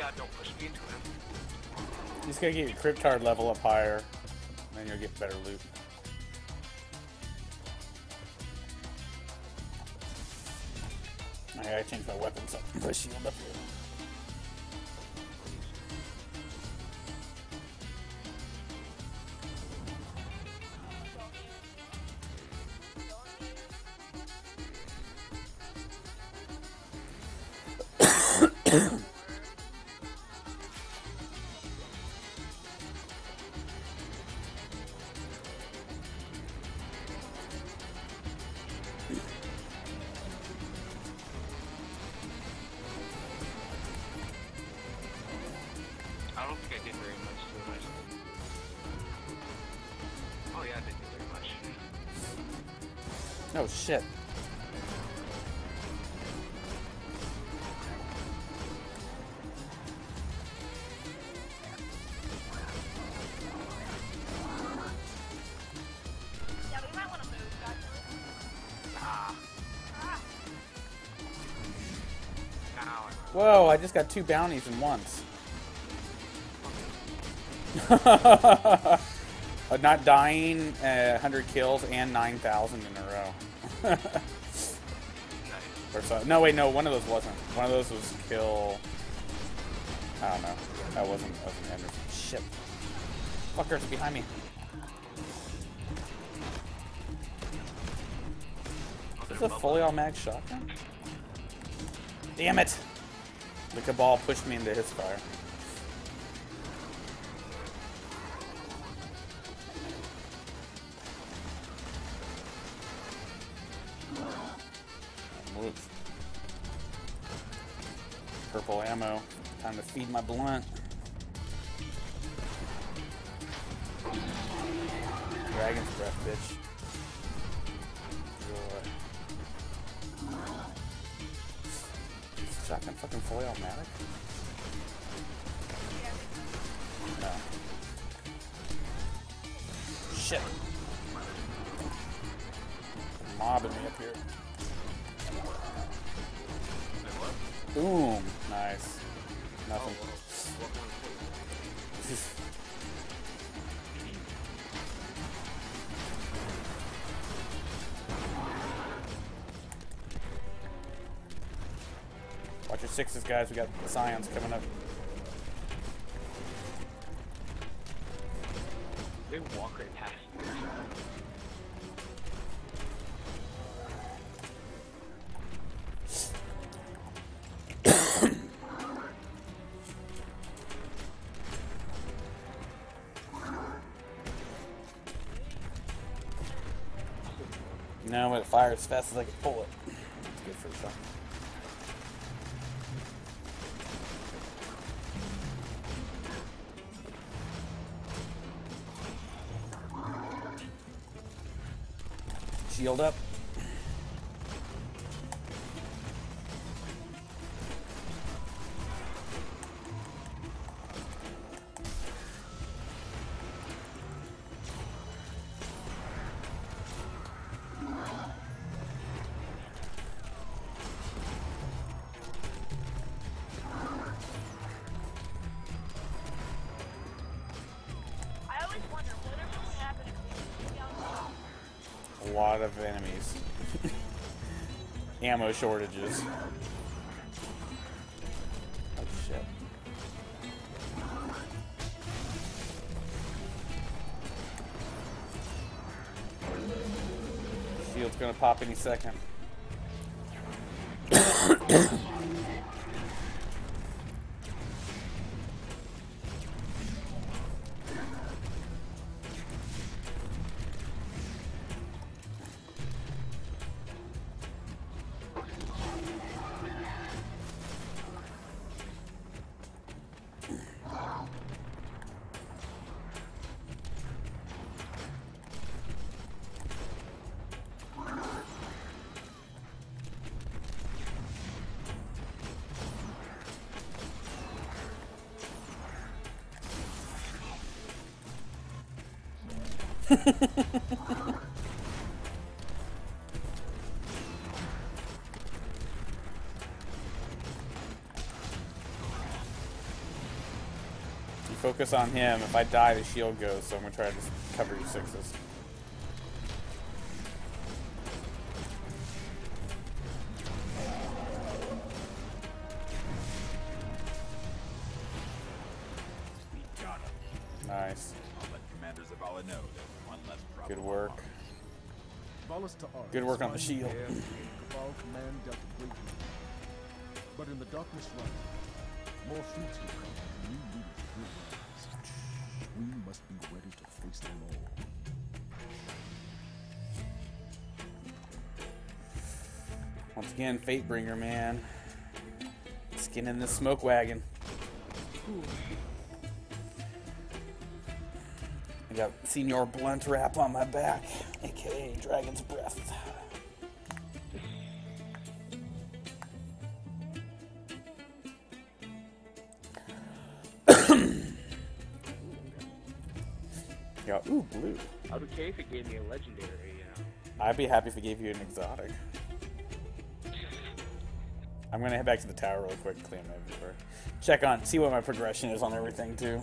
god, don't push me into him. Just gotta get your Cryptarch level up higher, and then you'll get better loot. I gotta change my weapons up. Put shield up here. Ah. shit. Whoa, I just got two bounties in once. not dying, uh, 100 kills, and 9,000 in a row. No, wait, no, one of those wasn't. One of those was kill. I don't know. That wasn't. That wasn't Henderson. Shit. Fuckers behind me. Is this a fully automatic shotgun? Damn it! The Cabal pushed me into his fire. Feed my blunt. Dragon's breath, bitch. Is Shotgun fucking fully automatic? No. Shit. Mobbing me up here. Boom. Nice. Nothing. what one? Watch your sixes, guys. We got psions coming up. They walk No, gonna fire as fast as I can pull it. That's good for a shot. Shield up. Lot of enemies. Ammo shortages. Oh shit. Shield's gonna pop any second. You focus on him. If I die, the shield goes, so I'm gonna try to cover your sixes. Good work on the shield. Air, Cabal Command Delta Great But in the darkness right, more fleets will come. and New leaders will rise. We must be ready to face them all. Once again, Fatebringer, man. Skin in the smoke wagon. I got Senior Blunt Wrap on my back, aka Dragon's Breath. yeah, ooh, blue. I'd be okay if it gave me a legendary, you know. I'd be happy if it gave you an exotic. I'm gonna head back to the tower real quick, clean my inventory. Check on, see what my progression is on everything too.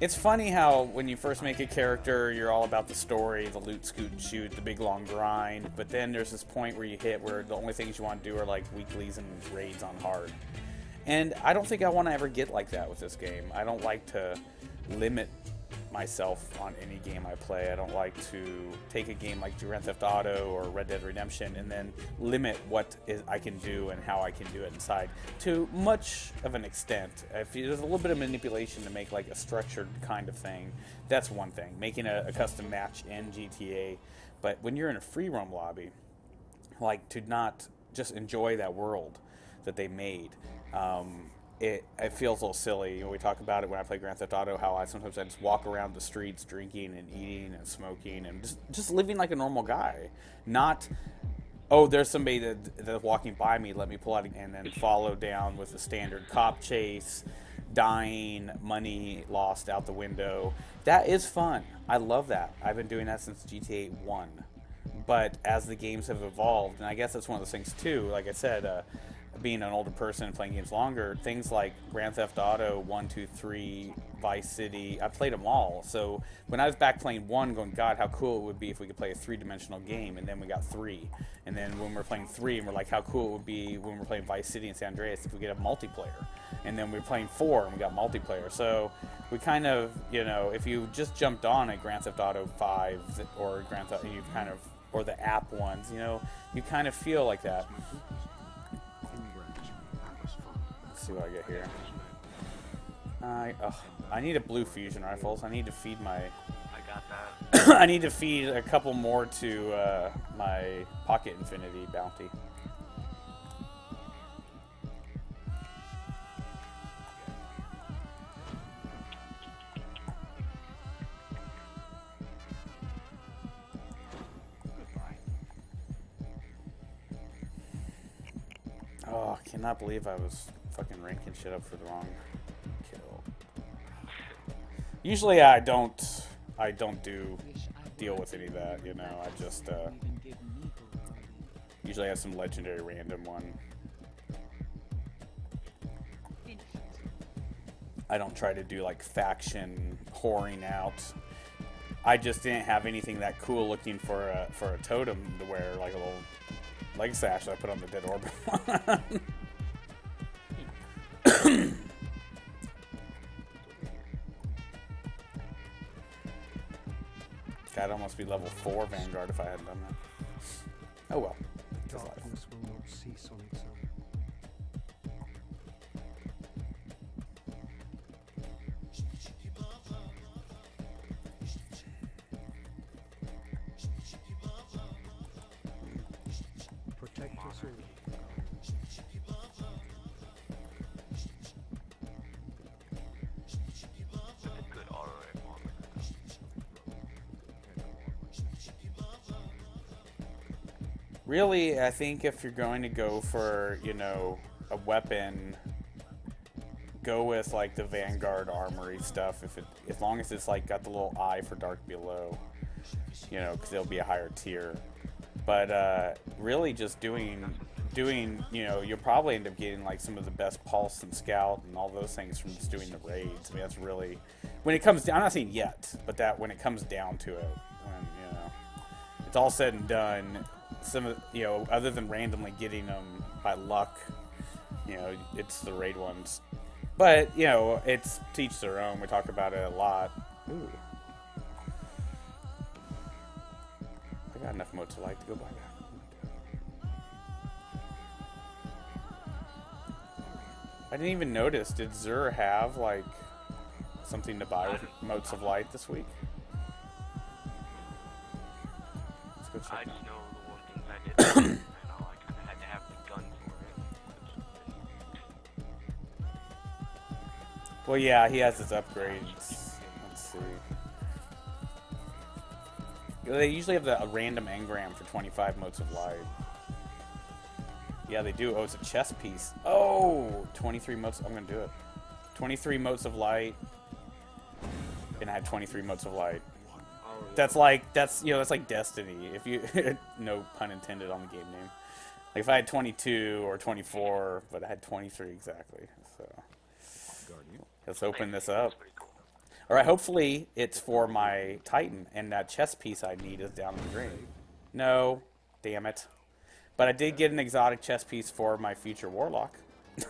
It's funny how when you first make a character, you're all about the story, the loot, scoot, and shoot, the big long grind. But then there's this point where you hit where the only things you want to do are like weeklies and raids on hard. And I don't think I want to ever get like that with this game. I don't like to limit myself on any game I play. I don't like to take a game like Grand Theft Auto or Red Dead Redemption and then limit what is I can do and how I can do it inside to much of an extent. If there's a little bit of manipulation to make like a structured kind of thing, that's one thing. Making a, a custom match in GTA, but when you're in a free roam lobby, like to not just enjoy that world that they made. Um, it, it feels a little silly. You know, we talk about it when I play Grand Theft Auto, how I sometimes I just walk around the streets drinking and eating and smoking and just, just living like a normal guy. Not, oh, there's somebody that, that's walking by me, let me pull out and then follow down with the standard cop chase, dying, money lost out the window. That is fun. I love that. I've been doing that since GTA 1 but as the games have evolved, and I guess that's one of those things too. Like I said, uh, being an older person and playing games longer, things like Grand Theft Auto 1, 2, 3, Vice City, I played them all. So when I was back playing 1, going, God, how cool it would be if we could play a three dimensional game, and then we got 3. And then when we're playing 3, and we're like, how cool it would be when we're playing Vice City and San Andreas if we get a multiplayer. And then we're playing 4, and we got multiplayer. So we kind of, you know, if you just jumped on at Grand Theft Auto 5 or Grand Theft, you kind of or the app ones, you know, you kind of feel like that. See what I get here. I ugh, I need a blue fusion rifles. I need to feed my. I got that. I need to feed a couple more to uh, my pocket infinity bounty. Cannot believe I was fucking ranking shit up for the wrong kill. Usually I don't I don't do deal with any of that, you know. I just uh usually have some legendary random one. I don't try to do like faction whoring out. I just didn't have anything that cool looking for a for a totem to wear like a little leg sash that I put on the dead orb. I'd almost be level 4 Vanguard if I hadn't done that. Oh well. Really, I think if you're going to go for, you know, a weapon, go with like the Vanguard armory stuff. If it, as long as it's like got the little eye for Dark Below, you know, because it'll be a higher tier. But uh, really, just doing doing, you know, you'll probably end up getting like some of the best pulse and scout and all those things from just doing the raids. I mean, that's really when it comes down. I'm not saying yet, but that when it comes down to it, when you know it's all said and done, some of you know, other than randomly getting them by luck, you know, it's the raid ones. But you know, it's teach their own. We talk about it a lot. Ooh. I got enough motes to like to go buy that. I didn't even notice. Did Xur have like something to buy with motes of light this week? Let's go I check. Well, yeah, he has his upgrades. Let's see. They usually have the, a random engram for 25 motes of light. Yeah, they do. Oh, it's a chess piece. Oh, 23 motes. I'm going to do it. 23 motes of light. And I have 23 motes of light. That's like, that's, you know, that's like Destiny. If you, no pun intended on the game name. Like if I had 22 or 24, but I had 23 exactly. So. Let's open this up. That's pretty cool. All right, hopefully it's for my Titan, and that chess piece I need is down in the green. No, damn it. But I did get an exotic chess piece for my future Warlock.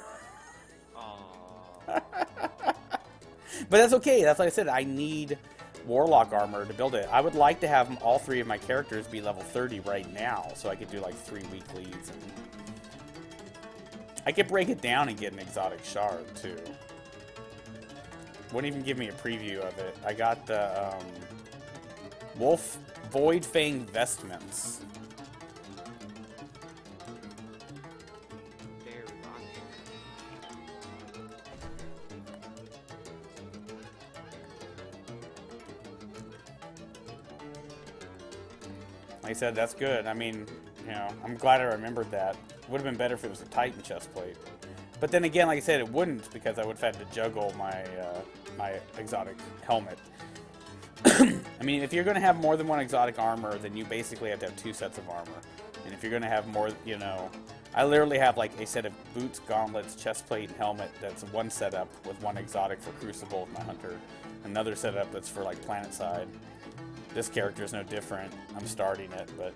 But that's okay. That's like I said. I need Warlock armor to build it. I would like to have all three of my characters be level 30 right now, so I could do like three weeklies. And I could break it down and get an exotic shard too. Wouldn't even give me a preview of it. I got the um, Wolf Void Fang vestments. Like I said, that's good. I mean, you know, I'm glad I remembered that. It Would have been better if it was a Titan chest plate. But then again, like I said, it wouldn't because I would have had to juggle my uh, my exotic helmet. I mean, if you're going to have more than one exotic armor, then you basically have to have two sets of armor. And if you're going to have more, you know, I literally have like a set of boots, gauntlets, chest plate, and helmet that's one setup with one exotic for Crucible my hunter, another setup that's for like planet side. This character is no different. I'm starting it, but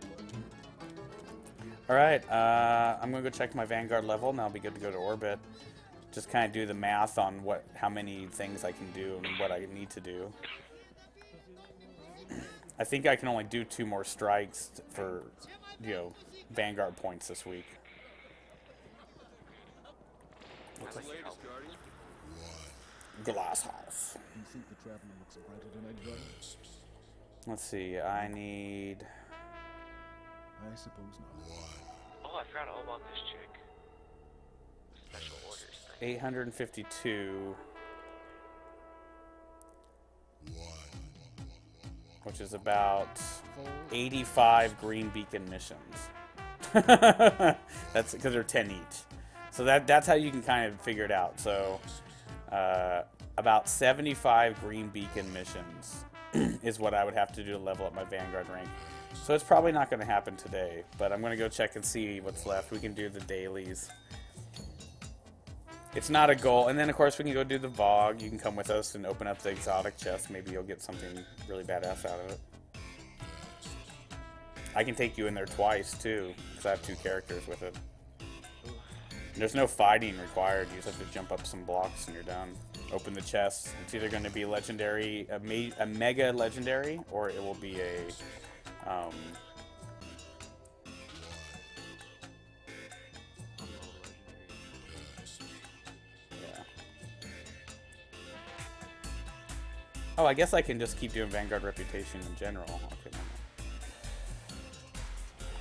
all right. Uh, I'm gonna go check my Vanguard level, and I'll be good to go to orbit. Just kind of do the math on what, how many things I can do and what I need to do. I think I can only do two more strikes for, you know, Vanguard points this week. That's like. Glass house. You think the traveler looks brighter than I do? Let's see. I need. I suppose not. Oh, I forgot all about this chick. Special orders thing. 852. Which is about 85 green beacon missions. that's because they're 10 each. So that that's how you can kind of figure it out. So uh, about 75 green beacon missions is what I would have to do to level up my Vanguard rank. So it's probably not going to happen today, but I'm going to go check and see what's left. We can do the dailies. It's not a goal. And then, of course, we can go do the VOG. You can come with us and open up the exotic chest. Maybe you'll get something really badass out of it. I can take you in there twice, too, because I have two characters with it. There's no fighting required. You just have to jump up some blocks and you're done. Open the chest. It's either going to be legendary, a, a mega legendary, or it will be a. Um, Oh, I guess I can just keep doing Vanguard Reputation in general. Okay.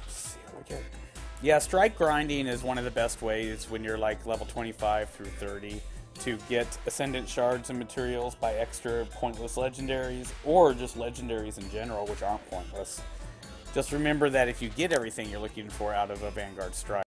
Let's see get. Yeah, strike grinding is one of the best ways when you're like level 25 through 30 to get Ascendant shards and materials by extra pointless legendaries or just legendaries in general, which aren't pointless. Just remember that if you get everything you're looking for out of a Vanguard strike,